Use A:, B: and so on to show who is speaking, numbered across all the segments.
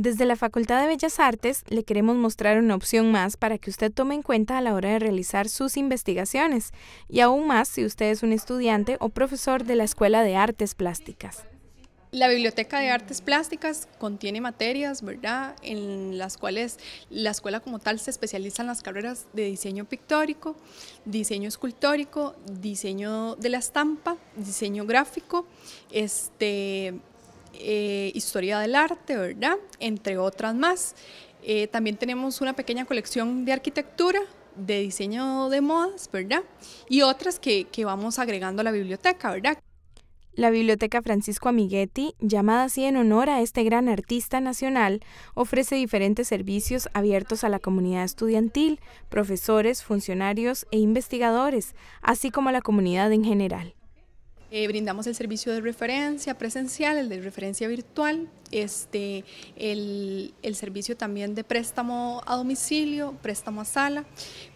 A: Desde la Facultad de Bellas Artes le queremos mostrar una opción más para que usted tome en cuenta a la hora de realizar sus investigaciones, y aún más si usted es un estudiante o profesor de la Escuela de Artes Plásticas.
B: La Biblioteca de Artes Plásticas contiene materias, ¿verdad?, en las cuales la escuela como tal se especializa en las carreras de diseño pictórico, diseño escultórico, diseño de la estampa, diseño gráfico, este, eh, historia del arte, ¿verdad? Entre otras más. Eh, también tenemos una pequeña colección de arquitectura, de diseño de modas, ¿verdad? Y otras que, que vamos agregando a la biblioteca, ¿verdad?
A: La Biblioteca Francisco Amiguetti, llamada así en honor a este gran artista nacional, ofrece diferentes servicios abiertos a la comunidad estudiantil, profesores, funcionarios e investigadores, así como a la comunidad en general.
B: Eh, brindamos el servicio de referencia presencial, el de referencia virtual, este, el, servicio también de préstamo a domicilio, préstamo a sala,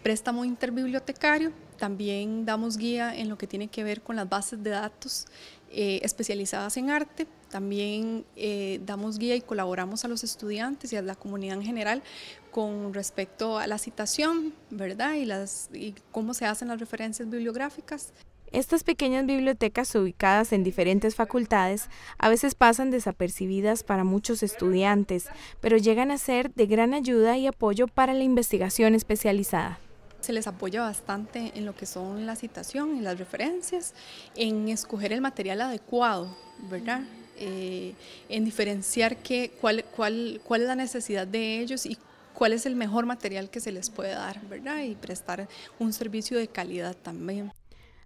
B: préstamo interbibliotecario. También damos guía en lo que tiene que ver con las bases de datos eh, especializadas en arte. También eh, damos guía y colaboramos a los estudiantes y a la comunidad en general con respecto a la citación, ¿verdad? Y, las, y cómo se hacen las referencias bibliográficas.
A: Estas pequeñas bibliotecas ubicadas en diferentes facultades a veces pasan desapercibidas para muchos estudiantes, pero llegan a ser de gran ayuda y apoyo para la investigación especializada.
B: Se les apoya bastante en lo que son la citación y las referencias, en escoger el material adecuado, ¿verdad? Eh, en diferenciar qué, cuál, cuál, cuál es la necesidad de ellos y cuál es el mejor material que se les puede dar, ¿verdad? Y prestar un servicio de calidad también.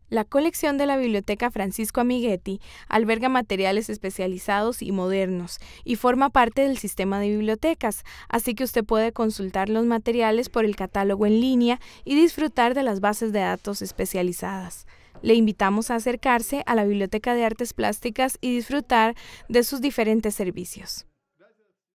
A: La colección de la Biblioteca Francisco Amiguetti alberga materiales especializados y modernos y forma parte del sistema de bibliotecas, así que usted puede consultar los materiales por el catálogo en línea y disfrutar de las bases de datos especializadas. Le invitamos a acercarse a la Biblioteca de Artes Plásticas y disfrutar de sus diferentes servicios.